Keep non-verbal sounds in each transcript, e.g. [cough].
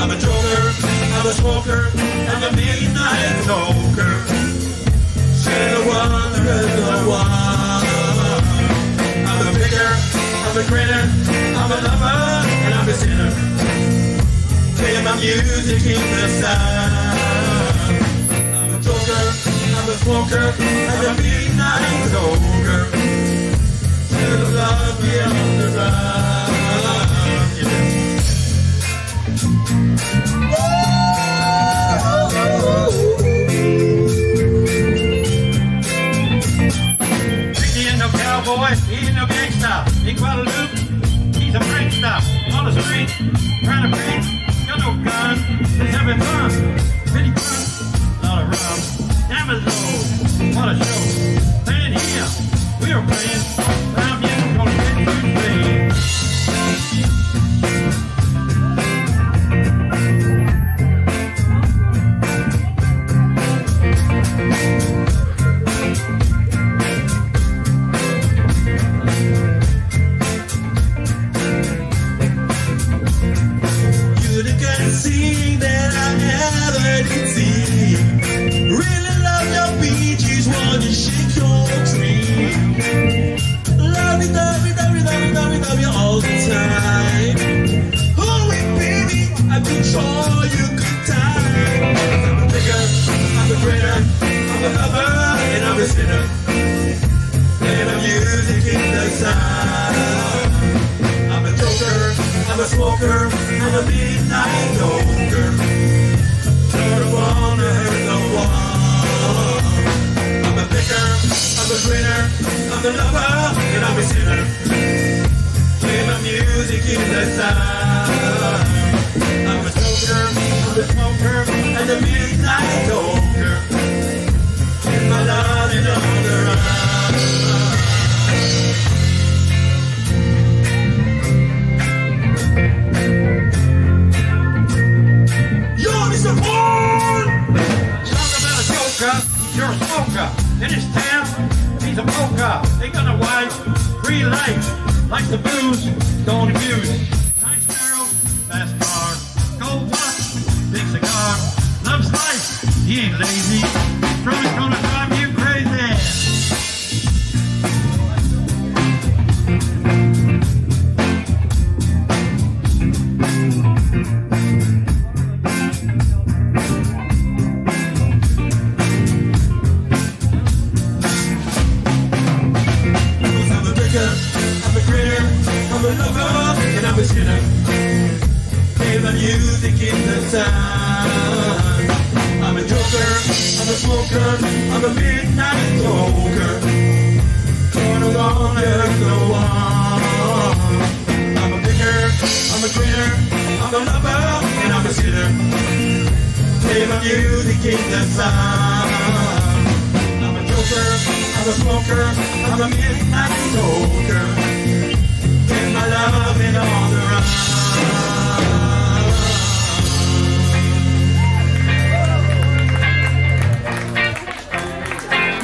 I'm a joker, I'm a smoker, I'm a midnight smoker. Say the one, the one. I'm a picker, I'm a grinner, I'm a lover, and I'm a sinner. Play my music in the sound. Ain't no cowboy, he ain't no gangsta. In Guadalupe, he's a prankster. On the street, trying to preach. Got no gun, just having fun. Pretty fun, lot of rum. Low, what a show. Playing here, we are playing. I'm the booze, don't abuse. Nice girl, fast car, gold watch, big cigar. Loves life, he ain't lazy. Lover, and I'm a. Play the music in the town. I'm a joker, I'm a smoker, I'm a midnight toker. Gonna gonna hurt no one. I'm a picker, I'm a grinner, I'm a lover, and I'm a sinner. Play my music in the sound. I'm a joker, I'm a smoker, I'm a midnight toker.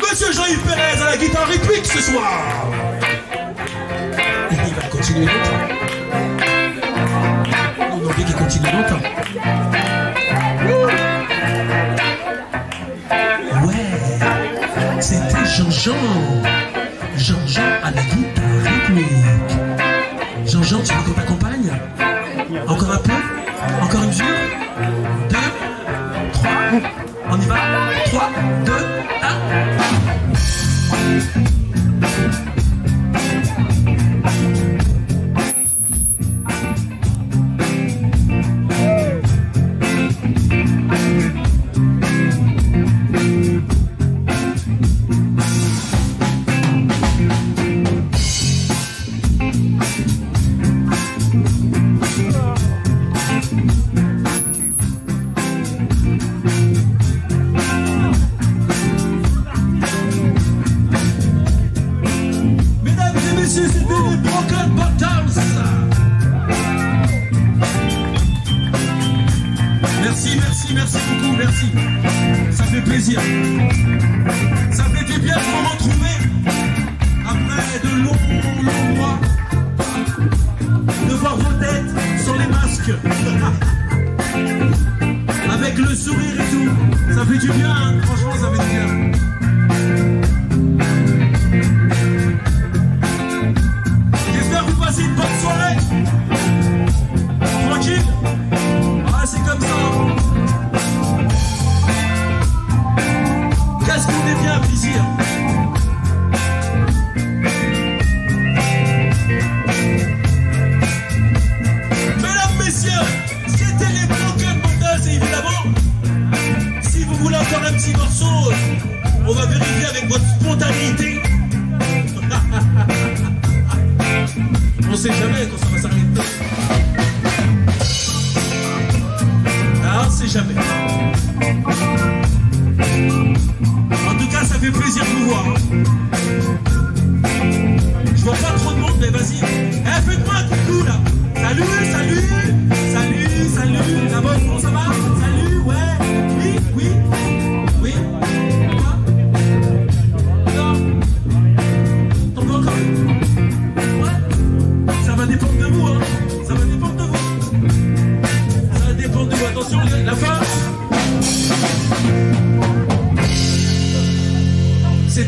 Monsieur Jean-Yves Pérez à la guitare rythmique ce soir. Il va continuer longtemps. On a envie qu'il continue longtemps. Ouais, c'était. Jean-Jean Encore un peu Encore une mesure Deux, trois, on y va Trois, deux, Merci, merci, merci beaucoup, merci. Ça fait plaisir. Ça fait du bien de vous retrouver après de longs, longs mois. De voir vos têtes sans les masques. [laughs] Avec le sourire et tout. Ça fait du bien, hein. franchement, ça fait du bien. petit morceau, euh, on va vérifier avec votre spontanéité. [laughs] on sait jamais quand ça va s'arrêter. Ah, on sait jamais. En tout cas, ça fait plaisir de vous